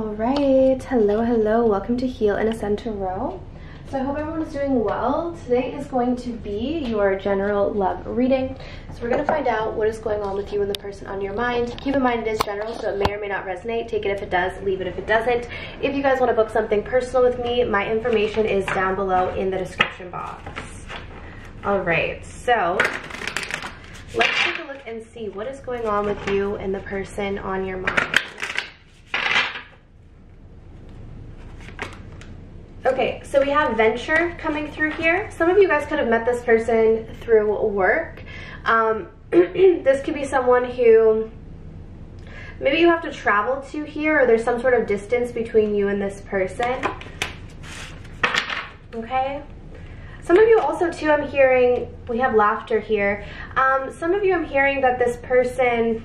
Alright, hello, hello, welcome to Heal and Ascend Tarot. So I hope everyone is doing well. Today is going to be your general love reading. So we're going to find out what is going on with you and the person on your mind. Keep in mind it is general, so it may or may not resonate. Take it if it does, leave it if it doesn't. If you guys want to book something personal with me, my information is down below in the description box. Alright, so let's take a look and see what is going on with you and the person on your mind. Okay, so we have venture coming through here. Some of you guys could have met this person through work. Um, this could be someone who maybe you have to travel to here or there's some sort of distance between you and this person. Okay. Some of you also too, I'm hearing, we have laughter here. Um, some of you I'm hearing that this person,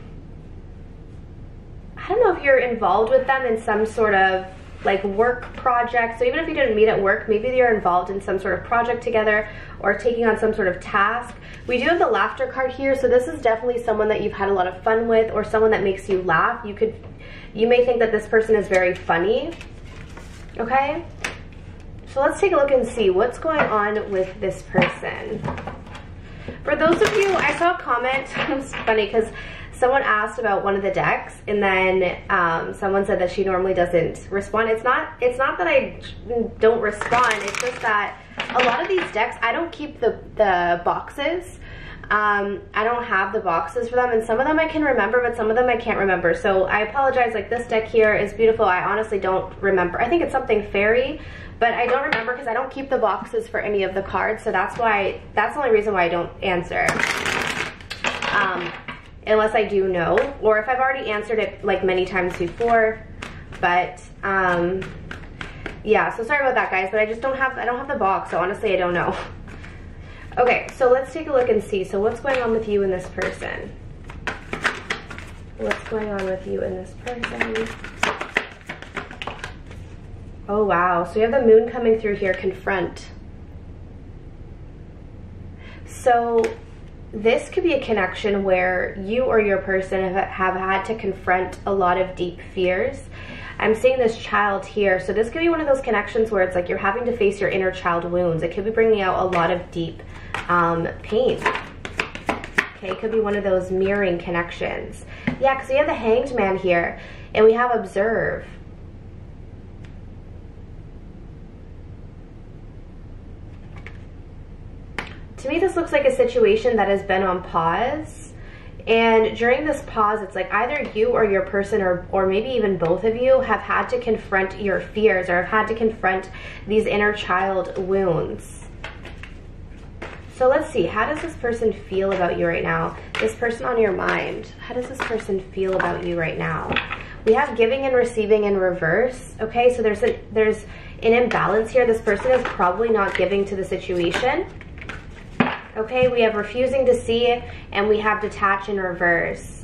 I don't know if you're involved with them in some sort of like work project. So even if you didn't meet at work, maybe you're involved in some sort of project together or taking on some sort of task. We do have the laughter card here, so this is definitely someone that you've had a lot of fun with or someone that makes you laugh. You could, you may think that this person is very funny, okay? So let's take a look and see what's going on with this person. For those of you, I saw a comment, it's funny because someone asked about one of the decks and then um, someone said that she normally doesn't respond. It's not, it's not that I don't respond, it's just that a lot of these decks, I don't keep the, the boxes. Um, I don't have the boxes for them and some of them I can remember but some of them I can't remember so I apologize like this deck here is beautiful I honestly don't remember I think it's something fairy but I don't remember because I don't keep the boxes for any of the cards so that's why that's the only reason why I don't answer um, unless I do know, or if I've already answered it like many times before. But um, yeah, so sorry about that, guys. But I just don't have I don't have the box, so honestly, I don't know. Okay, so let's take a look and see. So what's going on with you and this person? What's going on with you and this person? Oh, wow. So you have the moon coming through here, confront. So this could be a connection where you or your person have, have had to confront a lot of deep fears. I'm seeing this child here. So this could be one of those connections where it's like you're having to face your inner child wounds. It could be bringing out a lot of deep um, pain. Okay, it could be one of those mirroring connections. Yeah, because we have the hanged man here and we have observe. To me this looks like a situation that has been on pause. And during this pause it's like either you or your person or, or maybe even both of you have had to confront your fears or have had to confront these inner child wounds. So let's see how does this person feel about you right now? This person on your mind how does this person feel about you right now? We have giving and receiving in reverse okay? So there's a there's an imbalance here. This person is probably not giving to the situation Okay, we have refusing to see and we have detach and reverse.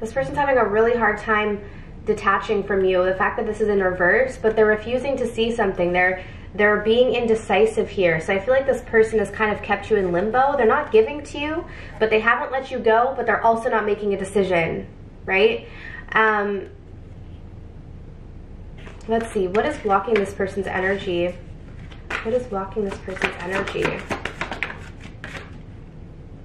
This person's having a really hard time detaching from you. The fact that this is in reverse, but they're refusing to see something. They're they're being indecisive here. So I feel like this person has kind of kept you in limbo. They're not giving to you, but they haven't let you go, but they're also not making a decision, right? Um, let's see, what is blocking this person's energy? What is blocking this person's energy?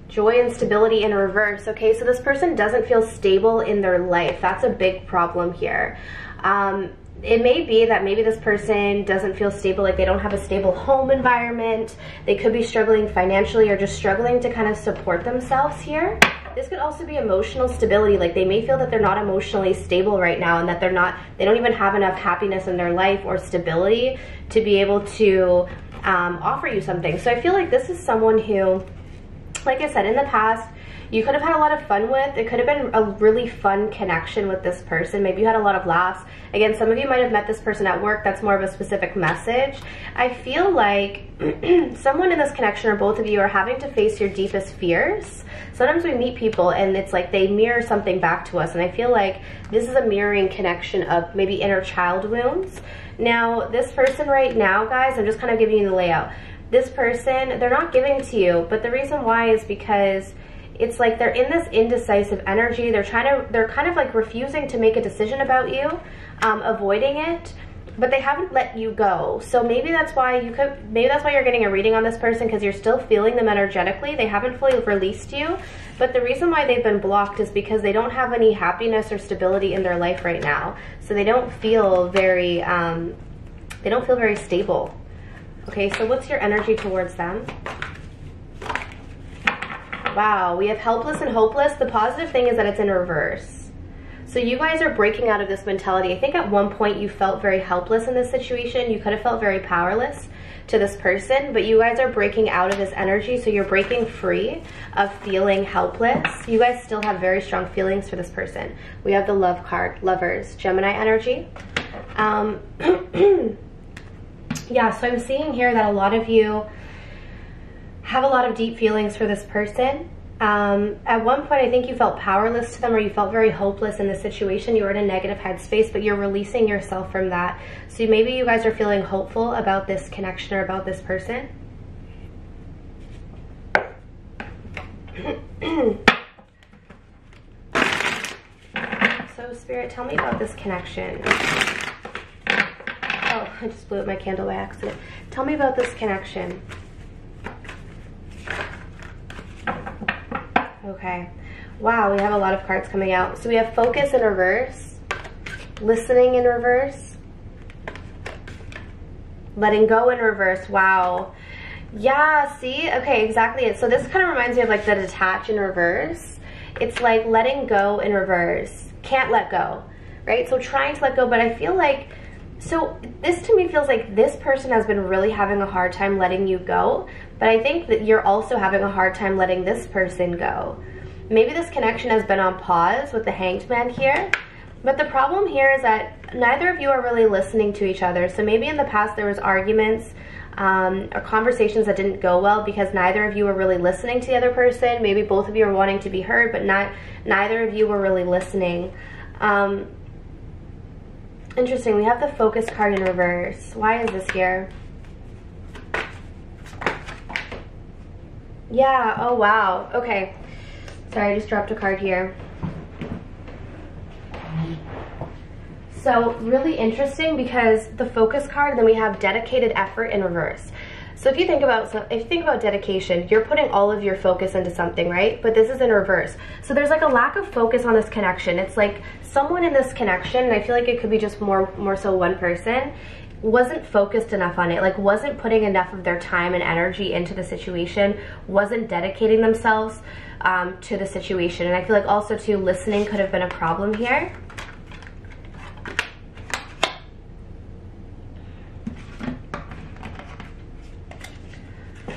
Joy and stability in reverse. Okay, so this person doesn't feel stable in their life. That's a big problem here. Um, it may be that maybe this person doesn't feel stable, like they don't have a stable home environment. They could be struggling financially or just struggling to kind of support themselves here. This could also be emotional stability. Like they may feel that they're not emotionally stable right now and that they're not, they don't even have enough happiness in their life or stability to be able to um, offer you something. So I feel like this is someone who, like I said, in the past, you could have had a lot of fun with. It could have been a really fun connection with this person. Maybe you had a lot of laughs. Again, some of you might have met this person at work. That's more of a specific message. I feel like someone in this connection or both of you are having to face your deepest fears. Sometimes we meet people and it's like they mirror something back to us. And I feel like this is a mirroring connection of maybe inner child wounds. Now, this person right now, guys, I'm just kind of giving you the layout this person, they're not giving to you, but the reason why is because it's like they're in this indecisive energy. They're trying to, they're kind of like refusing to make a decision about you, um, avoiding it, but they haven't let you go. So maybe that's why you could, maybe that's why you're getting a reading on this person because you're still feeling them energetically. They haven't fully released you. But the reason why they've been blocked is because they don't have any happiness or stability in their life right now. So they don't feel very, um, they don't feel very stable. Okay, so what's your energy towards them? Wow, we have helpless and hopeless. The positive thing is that it's in reverse. So you guys are breaking out of this mentality. I think at one point you felt very helpless in this situation. You could have felt very powerless to this person, but you guys are breaking out of this energy. So you're breaking free of feeling helpless. You guys still have very strong feelings for this person. We have the love card, lovers, Gemini energy. Um, yeah, so I'm seeing here that a lot of you have a lot of deep feelings for this person. Um, at one point, I think you felt powerless to them or you felt very hopeless in the situation. You were in a negative headspace, but you're releasing yourself from that. So maybe you guys are feeling hopeful about this connection or about this person. so Spirit, tell me about this connection. Oh, I just blew up my candle by accident. Tell me about this connection. Okay. Wow, we have a lot of cards coming out. So we have focus in reverse, listening in reverse, letting go in reverse. Wow. Yeah, see? Okay, exactly. So this kind of reminds me of like the detach in reverse. It's like letting go in reverse. Can't let go, right? So trying to let go, but I feel like, so this to me feels like this person has been really having a hard time letting you go, but I think that you're also having a hard time letting this person go. Maybe this connection has been on pause with the hanged man here. But the problem here is that neither of you are really listening to each other. So maybe in the past there was arguments um, or conversations that didn't go well because neither of you were really listening to the other person. Maybe both of you are wanting to be heard, but not neither of you were really listening. Um, interesting. We have the focus card in reverse. Why is this here? Yeah, oh wow. Okay. Sorry, I just dropped a card here. So really interesting because the focus card, then we have dedicated effort in reverse. So if you think about if you think about dedication, you're putting all of your focus into something, right? But this is in reverse. So there's like a lack of focus on this connection. It's like someone in this connection, and I feel like it could be just more more so one person, wasn't focused enough on it, like wasn't putting enough of their time and energy into the situation, wasn't dedicating themselves um, to the situation. And I feel like also too, listening could have been a problem here.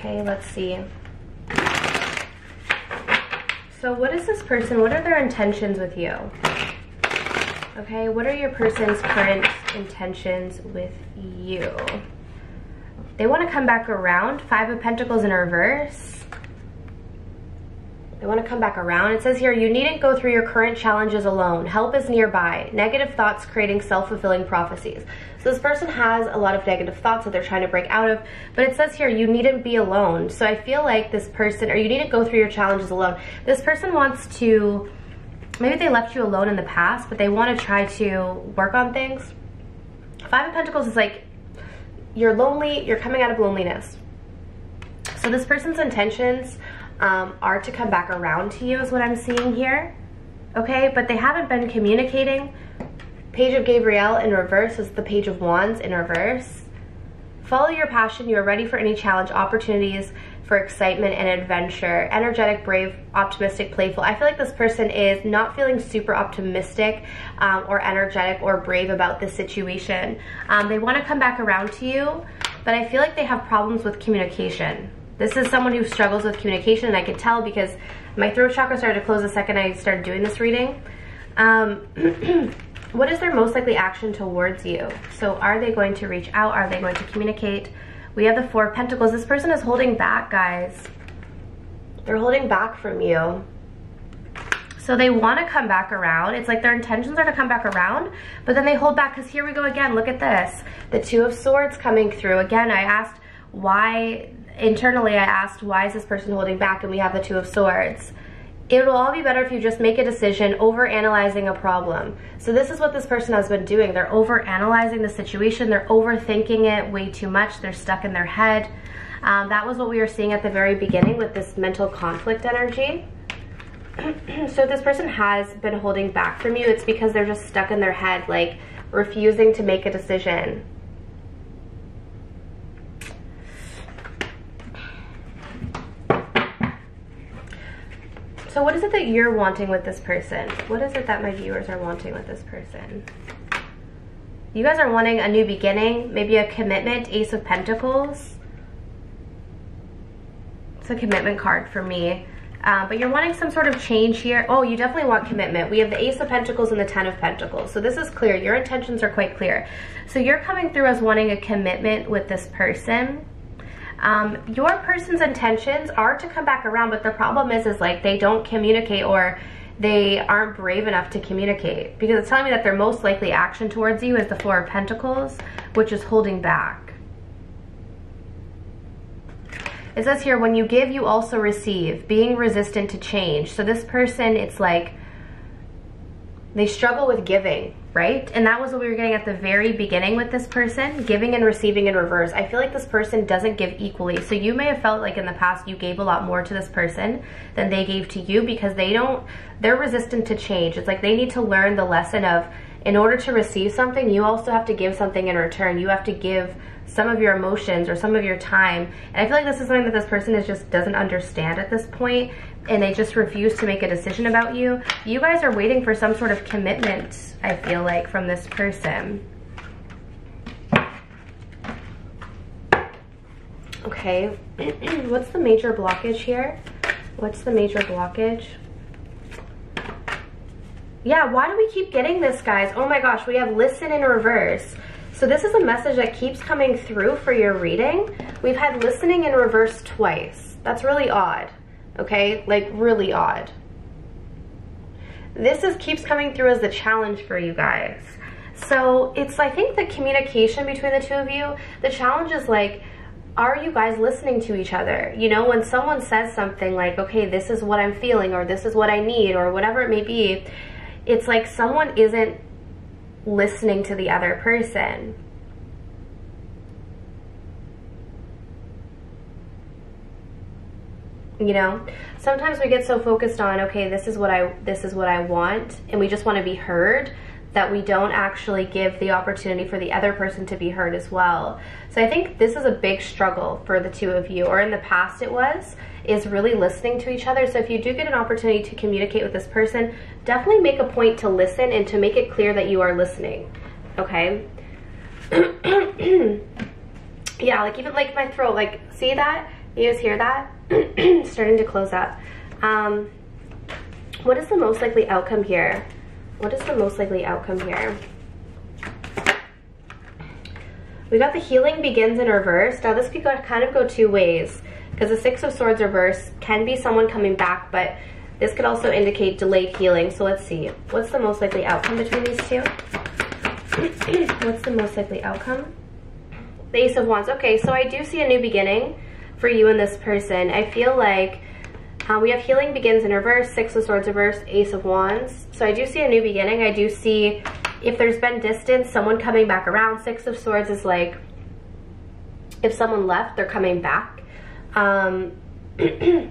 Okay, let's see. So what is this person, what are their intentions with you? Okay, what are your person's current intentions with you? They want to come back around. Five of Pentacles in reverse. They want to come back around. It says here, you needn't go through your current challenges alone. Help is nearby. Negative thoughts creating self-fulfilling prophecies. So this person has a lot of negative thoughts that they're trying to break out of, but it says here, you needn't be alone. So I feel like this person, or you needn't go through your challenges alone. This person wants to maybe they left you alone in the past, but they want to try to work on things. Five of Pentacles is like, you're lonely, you're coming out of loneliness. So this person's intentions um, are to come back around to you is what I'm seeing here. Okay, but they haven't been communicating. Page of Gabriel in reverse is the Page of Wands in reverse. Follow your passion. You are ready for any challenge, opportunities, for excitement and adventure. Energetic, brave, optimistic, playful. I feel like this person is not feeling super optimistic um, or energetic or brave about this situation. Um, they want to come back around to you, but I feel like they have problems with communication. This is someone who struggles with communication, and I could tell because my throat chakra started to close the second I started doing this reading. Um, what is their most likely action towards you? So are they going to reach out? Are they going to communicate? We have the Four Pentacles. This person is holding back, guys. They're holding back from you. So they want to come back around. It's like their intentions are to come back around, but then they hold back because here we go again. Look at this. The Two of Swords coming through. Again, I asked why internally I asked, why is this person holding back? And we have the Two of Swords. It will all be better if you just make a decision over analyzing a problem. So this is what this person has been doing. They're over analyzing the situation. They're overthinking it way too much. They're stuck in their head. Um, that was what we were seeing at the very beginning with this mental conflict energy. so this person has been holding back from you. It's because they're just stuck in their head, like refusing to make a decision. So what is it that you're wanting with this person? What is it that my viewers are wanting with this person? You guys are wanting a new beginning, maybe a commitment, Ace of Pentacles. It's a commitment card for me. Uh, but you're wanting some sort of change here. Oh, you definitely want commitment. We have the Ace of Pentacles and the Ten of Pentacles. So this is clear. Your intentions are quite clear. So you're coming through as wanting a commitment with this person. Um, your person's intentions are to come back around, but the problem is, is like they don't communicate or they aren't brave enough to communicate because it's telling me that their most likely action towards you is the Four of Pentacles, which is holding back. It says here, when you give, you also receive, being resistant to change. So this person, it's like they struggle with giving right? And that was what we were getting at the very beginning with this person, giving and receiving in reverse. I feel like this person doesn't give equally. So you may have felt like in the past you gave a lot more to this person than they gave to you because they don't, they're resistant to change. It's like they need to learn the lesson of in order to receive something, you also have to give something in return. You have to give some of your emotions or some of your time. And I feel like this is something that this person is just doesn't understand at this point and they just refuse to make a decision about you. You guys are waiting for some sort of commitment, I feel like, from this person. Okay, what's the major blockage here? What's the major blockage? Yeah, why do we keep getting this, guys? Oh my gosh, we have listen in reverse. So this is a message that keeps coming through for your reading. We've had listening in reverse twice. That's really odd, okay? Like really odd. This is keeps coming through as the challenge for you guys. So it's, I think, the communication between the two of you. The challenge is like, are you guys listening to each other? You know, when someone says something like, okay, this is what I'm feeling, or this is what I need, or whatever it may be, it's like someone isn't listening to the other person. you know sometimes we get so focused on okay this is what i this is what i want and we just want to be heard that we don't actually give the opportunity for the other person to be heard as well so i think this is a big struggle for the two of you or in the past it was is really listening to each other. So if you do get an opportunity to communicate with this person, definitely make a point to listen and to make it clear that you are listening, okay? yeah, like even like my throat, like see that? You guys hear that? Starting to close up. Um, what is the most likely outcome here? What is the most likely outcome here? We got the healing begins in reverse. Now this could kind of go two ways because the Six of Swords reverse can be someone coming back, but this could also indicate delayed healing. So let's see. What's the most likely outcome between these two? What's the most likely outcome? The Ace of Wands. Okay, so I do see a new beginning for you and this person. I feel like uh, we have healing begins in reverse, Six of Swords reverse, Ace of Wands. So I do see a new beginning. I do see if there's been distance, someone coming back around. Six of Swords is like if someone left, they're coming back. Um, I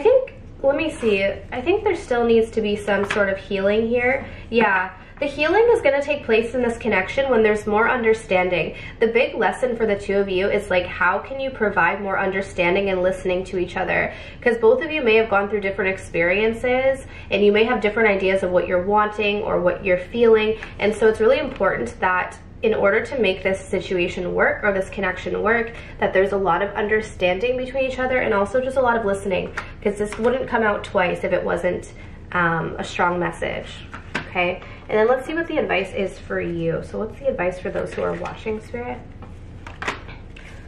think, let me see, I think there still needs to be some sort of healing here. Yeah, the healing is going to take place in this connection when there's more understanding. The big lesson for the two of you is like, how can you provide more understanding and listening to each other? Because both of you may have gone through different experiences and you may have different ideas of what you're wanting or what you're feeling. And so it's really important that in order to make this situation work or this connection work, that there's a lot of understanding between each other and also just a lot of listening because this wouldn't come out twice if it wasn't um, a strong message, okay? And then let's see what the advice is for you. So what's the advice for those who are watching Spirit?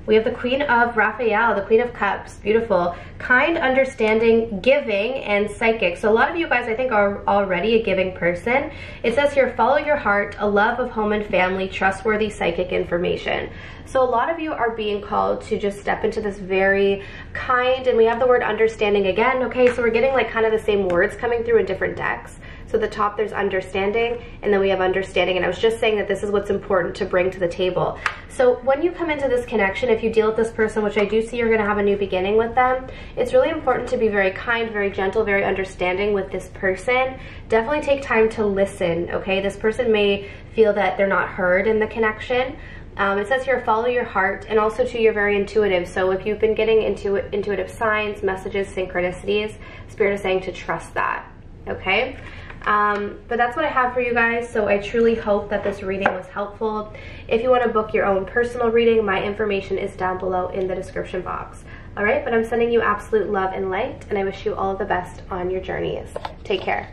We have the Queen of Raphael, the Queen of Cups, beautiful. Kind, understanding, giving, and psychic. So a lot of you guys, I think, are already a giving person. It says here, follow your heart, a love of home and family, trustworthy psychic information. So a lot of you are being called to just step into this very kind, and we have the word understanding again, okay? So we're getting like kind of the same words coming through in different decks. So the top there's understanding and then we have understanding and I was just saying that this is what's important to bring to the table. So when you come into this connection, if you deal with this person, which I do see you're gonna have a new beginning with them, it's really important to be very kind, very gentle, very understanding with this person. Definitely take time to listen, okay? This person may feel that they're not heard in the connection. Um, it says here, follow your heart, and also too, you're very intuitive. So if you've been getting into intuitive signs, messages, synchronicities, Spirit is saying to trust that, okay? Um, but that's what I have for you guys, so I truly hope that this reading was helpful. If you want to book your own personal reading, my information is down below in the description box. Alright, but I'm sending you absolute love and light, and I wish you all the best on your journeys. Take care.